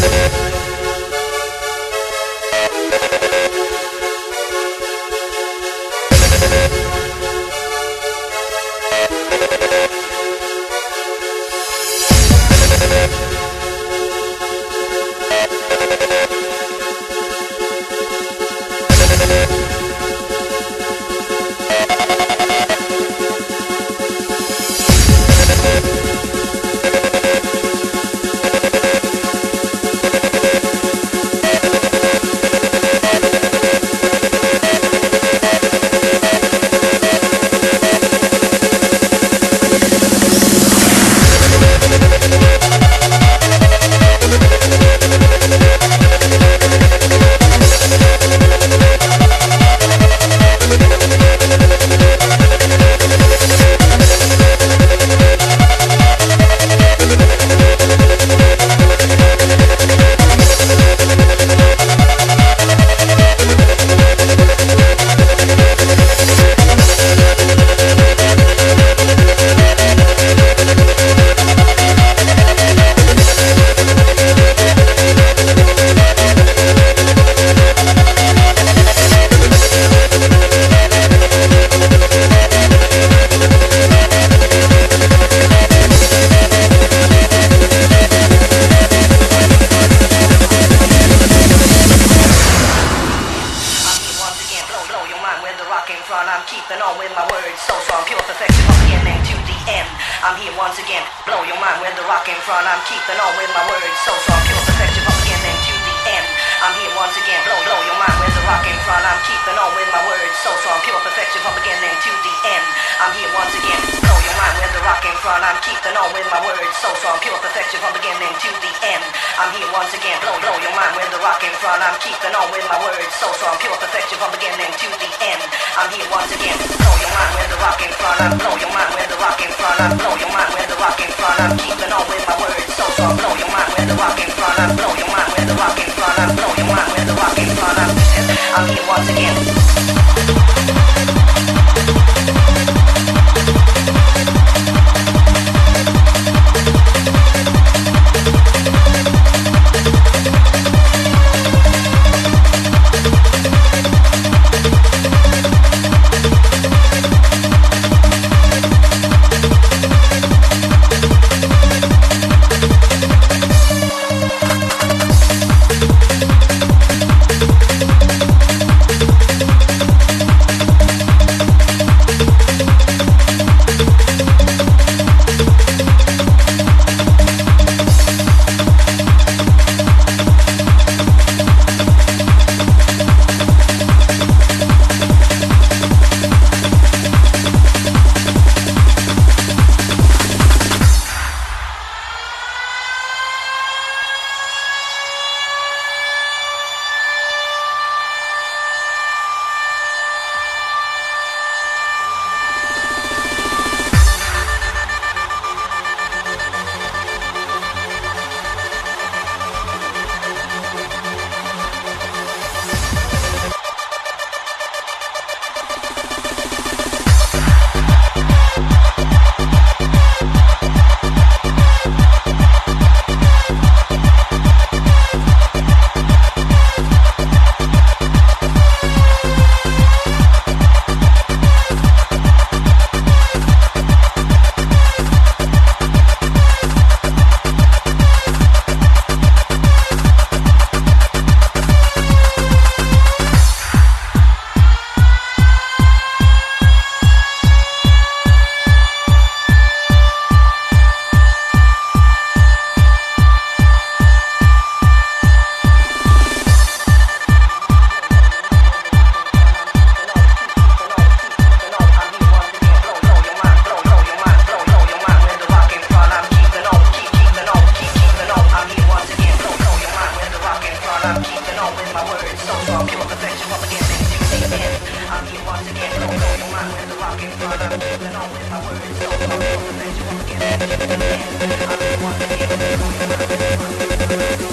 Thank I'm pure perfection to the end. I'm here once again. Blow your mind with the rock in front. I'm keeping on with my words so strong. Pure perfection from beginning to the end. I'm here once again. Blow, blow your mind with the rock in front. I'm keeping on with my words so strong. Pure perfection from beginning to the end. I'm here once again. Blow your mind with the rock in front. I'm keeping on with my words so strong. Pure perfection from beginning to the end. I'm here once again. Blow, blow your mind with the rock in front. I'm keeping on with my words so strong. Pure perfection from beginning to the end. I'm here once again. Blow your mind front. I'm blow your mind with the rock in front. I'm blow pocket, I got moving on with my words. So I'm hoping that you won't get it. I want to get.